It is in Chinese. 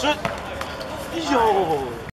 是，哎呦。